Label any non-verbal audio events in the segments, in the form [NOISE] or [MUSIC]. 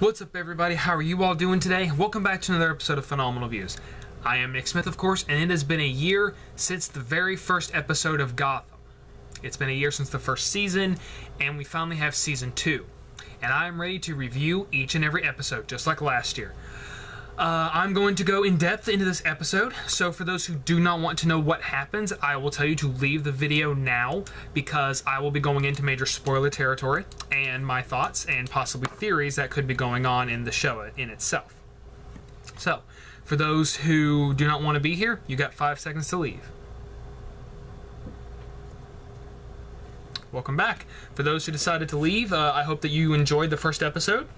What's up, everybody? How are you all doing today? Welcome back to another episode of Phenomenal Views. I am Nick Smith, of course, and it has been a year since the very first episode of Gotham. It's been a year since the first season, and we finally have season two. And I am ready to review each and every episode, just like last year. Uh, I'm going to go in depth into this episode, so for those who do not want to know what happens, I will tell you to leave the video now because I will be going into major spoiler territory and my thoughts and possibly theories that could be going on in the show in itself. So, for those who do not want to be here, you got five seconds to leave. Welcome back. For those who decided to leave, uh, I hope that you enjoyed the first episode.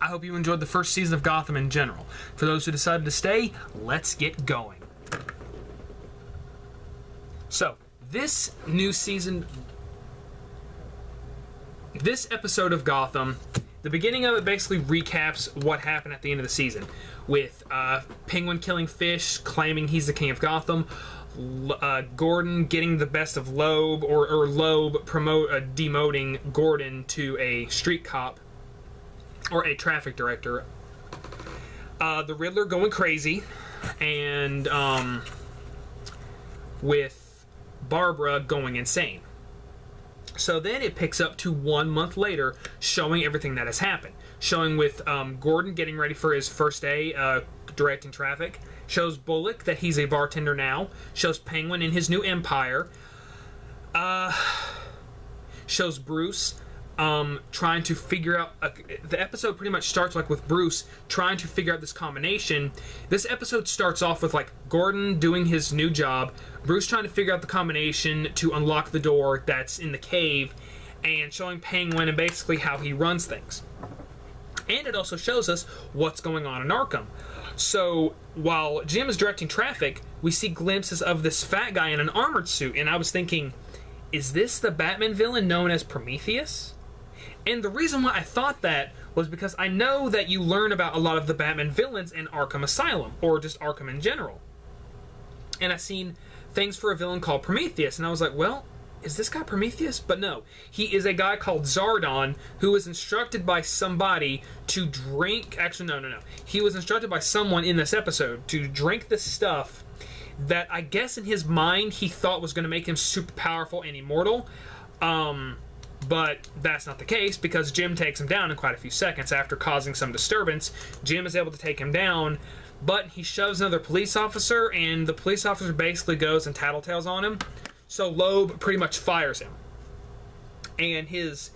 I hope you enjoyed the first season of Gotham in general. For those who decided to stay, let's get going. So, this new season, this episode of Gotham, the beginning of it basically recaps what happened at the end of the season, with uh, Penguin killing Fish, claiming he's the king of Gotham, uh, Gordon getting the best of Loeb, or, or Loeb promote uh, demoting Gordon to a street cop or a traffic director. Uh, the Riddler going crazy, and um, with Barbara going insane. So then it picks up to one month later, showing everything that has happened. Showing with um, Gordon getting ready for his first day uh, directing traffic. Shows Bullock that he's a bartender now. Shows Penguin in his new empire. Uh, [SIGHS] shows Bruce um, trying to figure out. Uh, the episode pretty much starts like with Bruce trying to figure out this combination. This episode starts off with like Gordon doing his new job, Bruce trying to figure out the combination to unlock the door that's in the cave, and showing Penguin and basically how he runs things. And it also shows us what's going on in Arkham. So while Jim is directing traffic, we see glimpses of this fat guy in an armored suit, and I was thinking, is this the Batman villain known as Prometheus? And the reason why I thought that was because I know that you learn about a lot of the Batman villains in Arkham Asylum, or just Arkham in general. And I seen things for a villain called Prometheus, and I was like, well, is this guy Prometheus? But no, he is a guy called Zaardon who was instructed by somebody to drink. Actually, no, no, no. He was instructed by someone in this episode to drink this stuff that I guess in his mind he thought was going to make him super powerful and immortal. Um, but that's not the case because Jim takes him down in quite a few seconds after causing some disturbance. Jim is able to take him down, but he shoves another police officer, and the police officer basically goes and tattletales on him. So Loeb pretty much fires him. And his.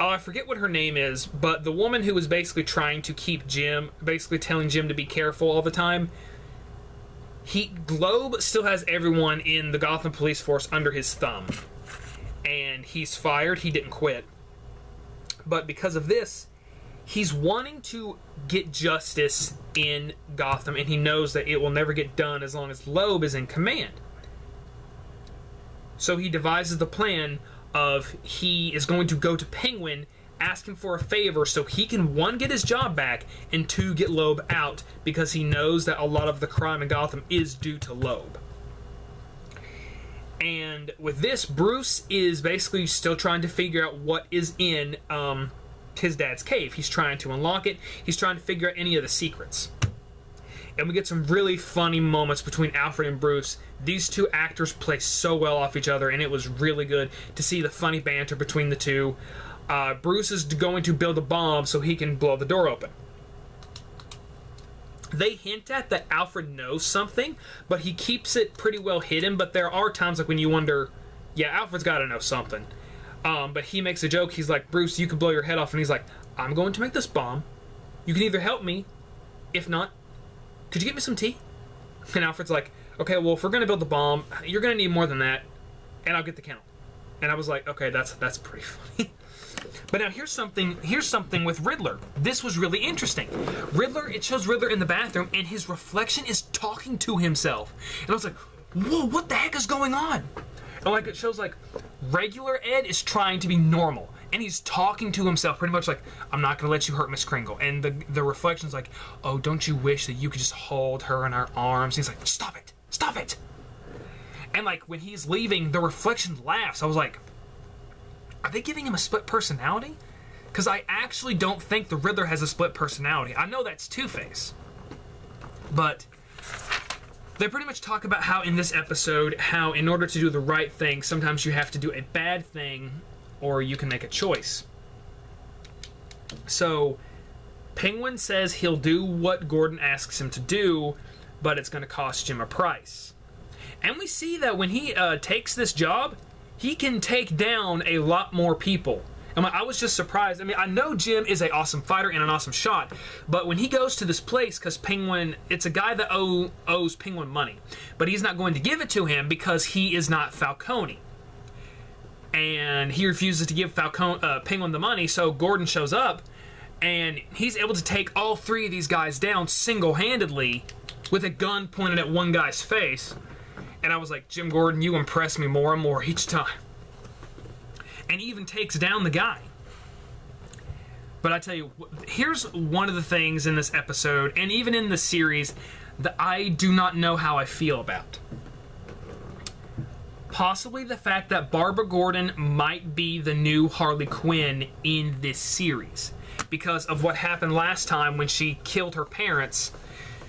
Oh, I forget what her name is, but the woman who was basically trying to keep Jim, basically telling Jim to be careful all the time, he Loeb still has everyone in the Gotham police force under his thumb and he's fired. He didn't quit. But because of this, he's wanting to get justice in Gotham, and he knows that it will never get done as long as Loeb is in command. So he devises the plan of he is going to go to Penguin, ask him for a favor so he can, one, get his job back, and two, get Loeb out because he knows that a lot of the crime in Gotham is due to Loeb. And with this, Bruce is basically still trying to figure out what is in um, his dad's cave. He's trying to unlock it. He's trying to figure out any of the secrets. And we get some really funny moments between Alfred and Bruce. These two actors play so well off each other, and it was really good to see the funny banter between the two. Uh, Bruce is going to build a bomb so he can blow the door open they hint at that Alfred knows something, but he keeps it pretty well hidden. But there are times like when you wonder, yeah, Alfred's got to know something. Um, but he makes a joke. He's like, Bruce, you could blow your head off, and he's like, I'm going to make this bomb. You can either help me, if not, could you get me some tea? And Alfred's like, okay, well, if we're gonna build the bomb, you're gonna need more than that, and I'll get the kennel. And I was like, okay, that's that's pretty [LAUGHS] funny. But now here's something here's something with Riddler. This was really interesting. Riddler, it shows Riddler in the bathroom and his reflection is talking to himself. And I was like, whoa, what the heck is going on? And like it shows like regular Ed is trying to be normal. And he's talking to himself pretty much like, I'm not gonna let you hurt Miss Kringle. And the the reflection's like, oh, don't you wish that you could just hold her in our arms? And he's like, stop it, stop it. And like when he's leaving, the reflection laughs. I was like, are they giving him a split personality? because I actually don't think the Riddler has a split personality. I know that's Two Face, but they pretty much talk about how in this episode, how in order to do the right thing, sometimes you have to do a bad thing, or you can make a choice. So, Penguin says he'll do what Gordon asks him to do, but it's going to cost Jim a price. And we see that when he uh, takes this job, he can take down a lot more people. I, I was just surprised. I mean, I know Jim is an awesome fighter and an awesome shot, but when he goes to this place, because Penguin, it's a guy that owe, owes Penguin money, but he's not going to give it to him because he is not Falcone. And he refuses to give Falcone, uh, Penguin the money, so Gordon shows up, and he's able to take all three of these guys down single handedly with a gun pointed at one guy's face. And I was like, Jim Gordon, you impress me more and more each time and even takes down the guy. But I tell you, here's one of the things in this episode, and even in the series, that I do not know how I feel about. Possibly the fact that Barbara Gordon might be the new Harley Quinn in this series. Because of what happened last time when she killed her parents.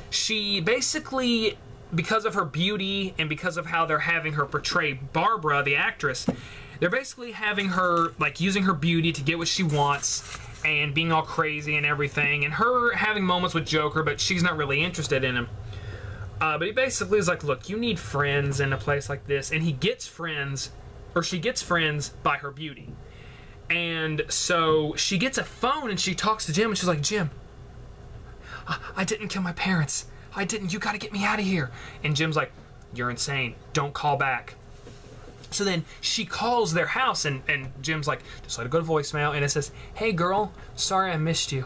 She basically, because of her beauty and because of how they're having her portray Barbara, the actress, they're basically having her, like, using her beauty to get what she wants and being all crazy and everything, and her having moments with Joker, but she's not really interested in him. Uh, but he basically is like, look, you need friends in a place like this, and he gets friends, or she gets friends by her beauty. And so she gets a phone and she talks to Jim, and she's like, Jim, I, I didn't kill my parents. I didn't. You got to get me out of here. And Jim's like, you're insane. Don't call back. So then she calls their house, and, and Jim's like, just let it go to voicemail. And it says, Hey girl, sorry I missed you.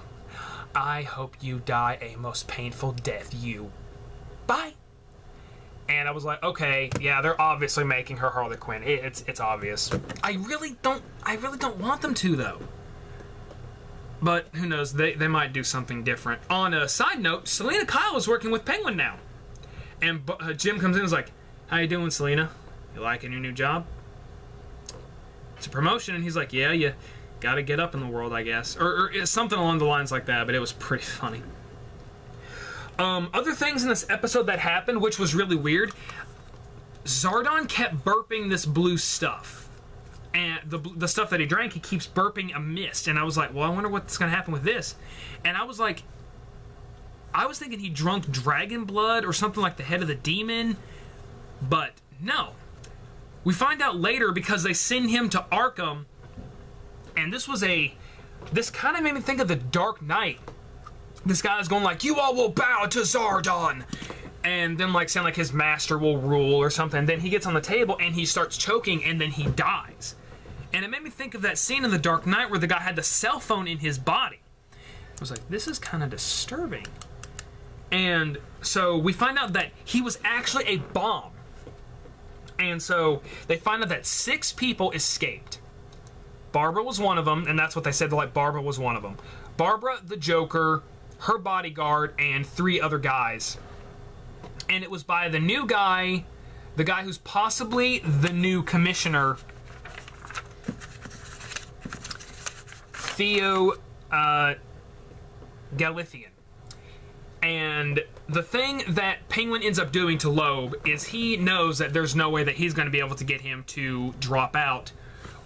I hope you die a most painful death, you. Bye. And I was like, okay, yeah, they're obviously making her Harley Quinn. It's it's obvious. I really don't I really don't want them to though. But who knows? They they might do something different. On a side note, Selina Kyle is working with Penguin now, and uh, Jim comes in and is like, "How you doing, Selina? You liking your new job? It's a promotion, and he's like, yeah, you got to get up in the world, I guess, or, or something along the lines like that. But it was pretty [LAUGHS] funny. Um, other things in this episode that happened, which was really weird. Zaardon kept burping this blue stuff, and the the stuff that he drank, he keeps burping a mist. And I was like, well, I wonder what's gonna happen with this. And I was like, I was thinking he drunk dragon blood or something like the head of the demon, but no. We find out later because they send him to Arkham, and this was a. This kind of made me think of the Dark Knight. This guy is going like, "You all will bow to Zaardon," and then like saying like his master will rule or something. Then he gets on the table and he starts choking, and then he dies. And it made me think of that scene in The Dark Knight where the guy had the cell phone in his body. I was like, this is kind of disturbing. And so we find out that he was actually a bomb and so they find out that six people escaped. Barbara was one of them, and that's what they said. Like Barbara was one of them. Barbara, the Joker, her bodyguard, and three other guys. And it was by the new guy, the guy who's possibly the new commissioner, Theo uh, Galithian. And the thing that Penguin ends up doing to Loeb is he knows that there's no way that he's going to be able to get him to drop out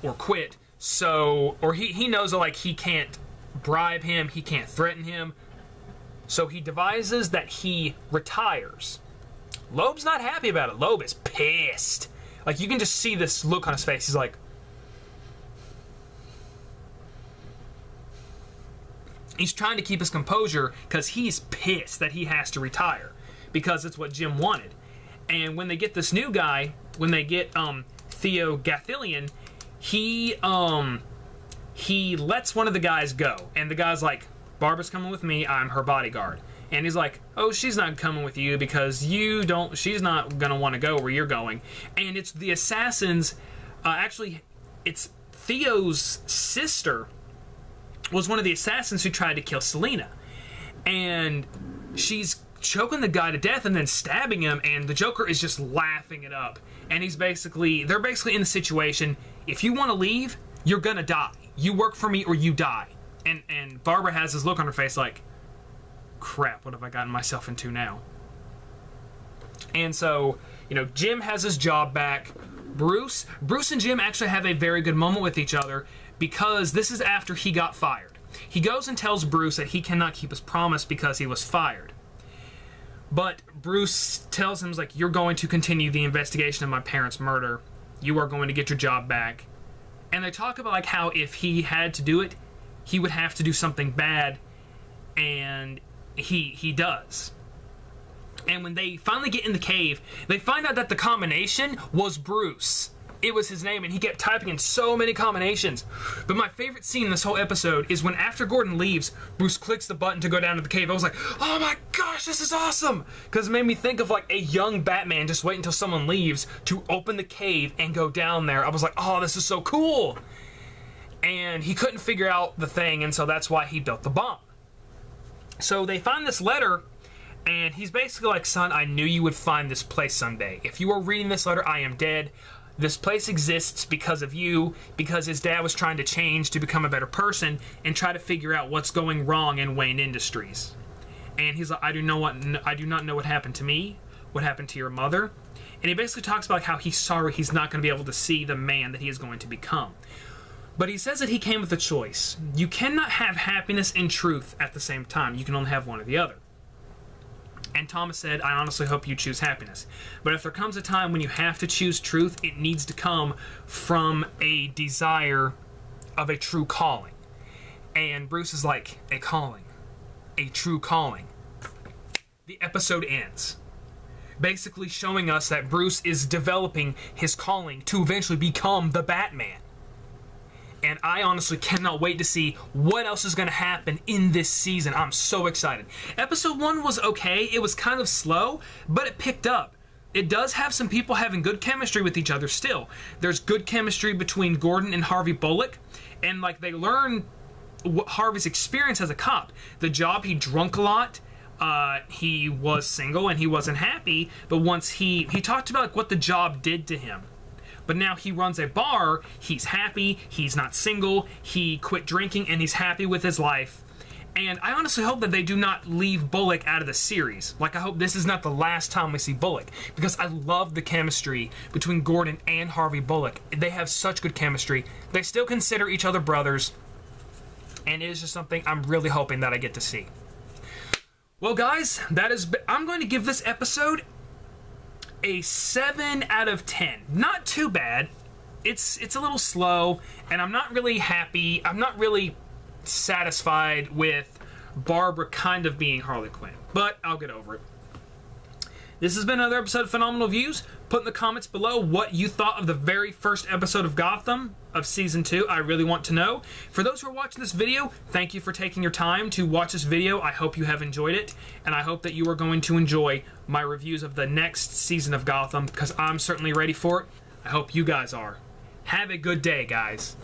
or quit. So, or he, he knows that, like, he can't bribe him, he can't threaten him. So he devises that he retires. Loeb's not happy about it. Loeb is pissed. Like, you can just see this look on his face. He's like, he's trying to keep his composure because he's pissed that he has to retire because it's what Jim wanted. And when they get this new guy, when they get um, Theo Gathilian, he um, he lets one of the guys go, and the guy's like, "Barbara's coming with me. I'm her bodyguard." And he's like, "Oh, she's not coming with you because you don't. She's not gonna want to go where you're going." And it's the assassins. Uh, actually, it's Theo's sister was one of the assassins who tried to kill Selina. And she's choking the guy to death and then stabbing him, and the Joker is just laughing it up. And he's basically, they're basically in the situation if you want to leave, you're gonna die. You work for me or you die. and and Barbara has this look on her face like, crap, what have I gotten myself into now? And so, you know, Jim has his job back. Bruce, Bruce and Jim actually have a very good moment with each other because this is after he got fired. He goes and tells Bruce that he cannot keep his promise because he was fired. But Bruce tells him like you're going to continue the investigation of my parents' murder. You are going to get your job back. And they talk about like how if he had to do it, he would have to do something bad and he he does. And when they finally get in the cave, they find out that the combination was Bruce. It was his name, and he kept typing in so many combinations. But my favorite scene in this whole episode is when after Gordon leaves, Bruce clicks the button to go down to the cave. I was like, oh my gosh, this is awesome! Because it made me think of like a young Batman just wait until someone leaves to open the cave and go down there. I was like, oh, this is so cool! And he couldn't figure out the thing, and so that's why he built the bomb. So they find this letter and he's basically like, son, I knew you would find this place someday. If you are reading this letter, I am dead. This place exists because of you, because his dad was trying to change to become a better person and try to figure out what's going wrong in Wayne Industries. And he's like, I do know what I do not know what happened to me, what happened to your mother. And he basically talks about how he's sorry he's not going to be able to see the man that he is going to become. But he says that he came with a choice. You cannot have happiness and truth at the same time. You can only have one or the other. And Thomas said, I honestly hope you choose happiness. But if there comes a time when you have to choose truth, it needs to come from a desire of a true calling. And Bruce is like, a calling, a true calling. The episode ends. Basically showing us that Bruce is developing his calling to eventually become the Batman and I honestly cannot wait to see what else is going to happen in this season. I'm so excited. Episode 1 was okay, it was kind of slow, but it picked up. It does have some people having good chemistry with each other still. There's good chemistry between Gordon and Harvey Bullock, and like they learn Harvey's experience as a cop. The job he drunk a lot. Uh, he was single and he wasn't happy, but once he he talked about like, what the job did to him but now he runs a bar, he's happy, he's not single, he quit drinking, and he's happy with his life. And I honestly hope that they do not leave Bullock out of the series. Like, I hope this is not the last time we see Bullock. Because I love the chemistry between Gordon and Harvey Bullock. They have such good chemistry. They still consider each other brothers. And it is just something I'm really hoping that I get to see. Well, guys, that is. I'm going to give this episode a 7 out of 10. Not too bad. It's it's a little slow and I'm not really happy. I'm not really satisfied with Barbara kind of being Harley Quinn, but I'll get over it. This has been another episode of Phenomenal Views. Put in the comments below what you thought of the very first episode of Gotham of Season 2. I really want to know. For those who are watching this video, thank you for taking your time to watch this video. I hope you have enjoyed it, and I hope that you are going to enjoy my reviews of the next season of Gotham, because I'm certainly ready for it. I hope you guys are. Have a good day, guys.